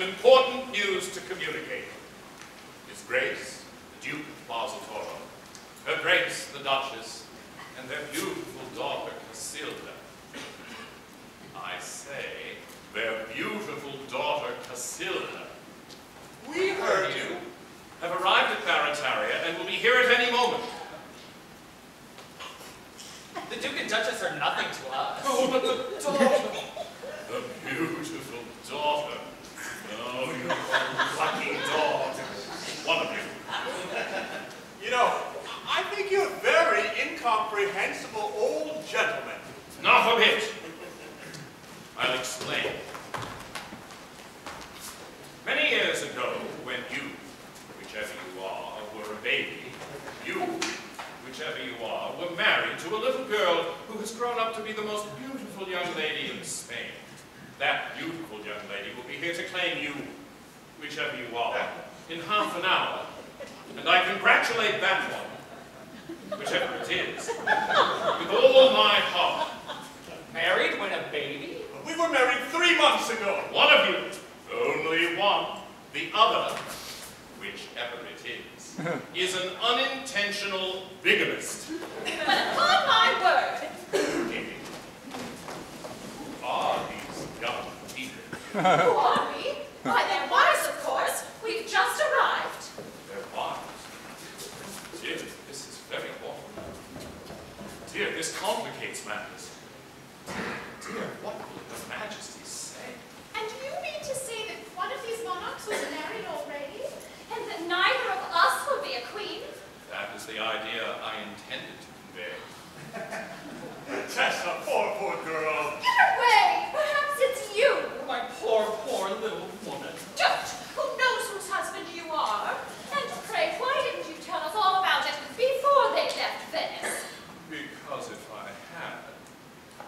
some important news to communicate. His Grace, the Duke of Plaza-Toro, Her Grace, the Duchess, and their beautiful daughter, Casilda. I say, their beautiful daughter, Casilda. We heard you. Have arrived at Barataria and will be here at any moment. The Duke and Duchess are nothing to us. Oh, but the daughter, the beautiful daughter. Oh, you lucky dog. One of you. You know, I think you're a very incomprehensible old gentleman. Not a bit. I'll explain. Many years ago, when you, whichever you are, were a baby, you, whichever you are, were married a little girl who has grown up to be the most beautiful young lady in Spain. That beautiful young lady will be here to claim you, whichever you are, in half an hour. And I congratulate that one, whichever it is, with all my heart. Married when a baby? We were married three months ago. One of you, only one. The other, whichever it is, is an unintentional bigamist. But upon my word, ah, Who are these young people? who are we? Why, they're wives, of course. We've just arrived. Their wives. Dear, this is very awful. Dear, this complicates matters. Dear, what will Her Majesty say? And do you mean to say that one of these monarchs was married already? And that neither of us will be a queen? That is the idea I intended to convey. Tessa, poor, poor girl. Get away! Perhaps it's you. My poor, poor little woman. Don't! Who knows whose husband you are? And pray, why didn't you tell us all about it before they left Venice? Because if I had,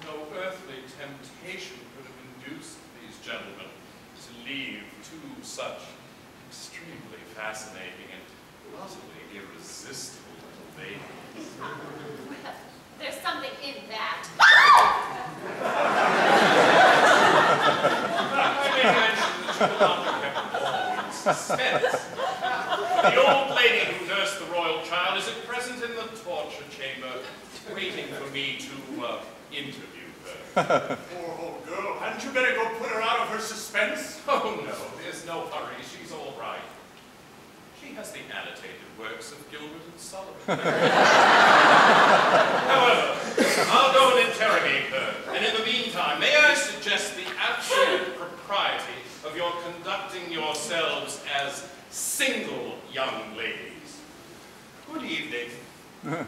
no earthly temptation could have induced these gentlemen to leave two such extremely fascinating and utterly irresistible little babies. Well, there's something in that. I may mention that you will not be in suspense. The old lady who nursed the royal child is at present in the torture chamber, waiting for me to uh, interview. Poor old girl. Hadn't you better go put her out of her suspense? Oh no, there's no hurry. She's all right. She has the annotated works of Gilbert and Sullivan. However, I'll go and interrogate her. And in the meantime, may I suggest the absolute propriety of your conducting yourselves as single young ladies. Good evening.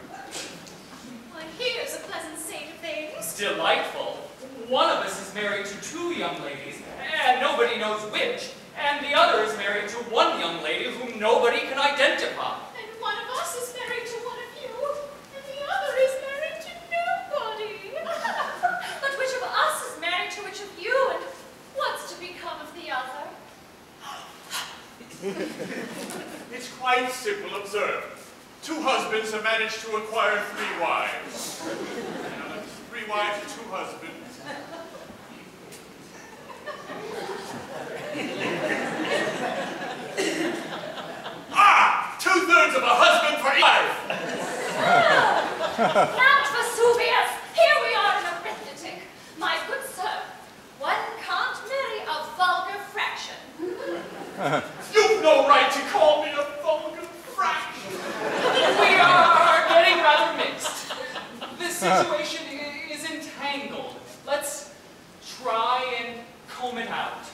Well, here's a pleasant state of things. Delightful. One of us is married to two young ladies, and nobody knows which, and the other is married to one young lady whom nobody can identify. And one of us is married to one of you, and the other is married to nobody. but which of us is married to which of you, and what's to become of the other? It's quite simple. Observe. Two husbands have managed to acquire three wives. Three wives, and two husbands. ah! Two-thirds of a husband for each wife! Mount Vesuvius, here we are in arithmetic. My good sir, one can't marry a vulgar fraction. You've no right to call me a vulgar fraction. We are getting rather mixed. This situation is entangled. Let's try and comb it out.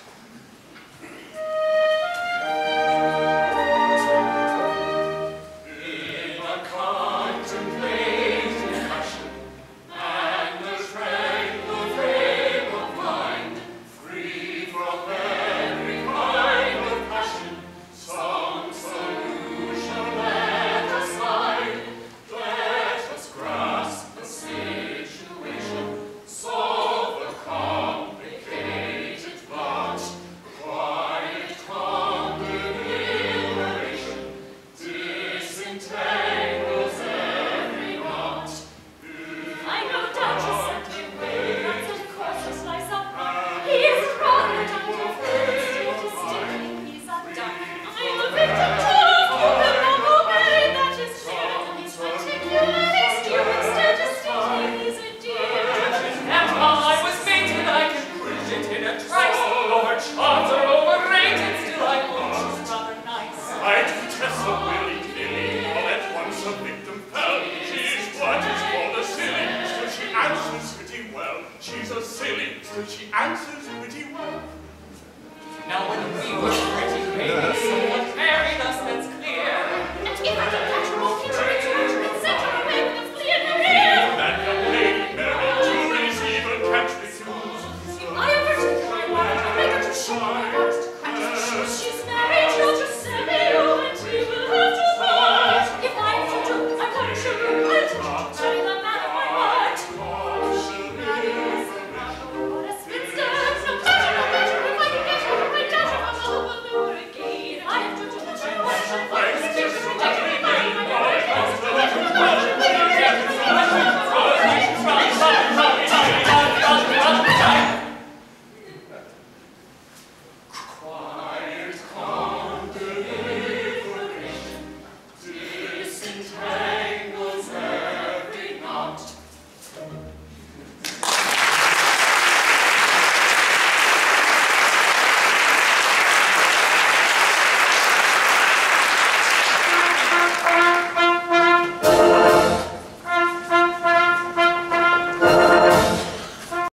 She's a silly, so she answers pretty well. Now when we were pretty babies,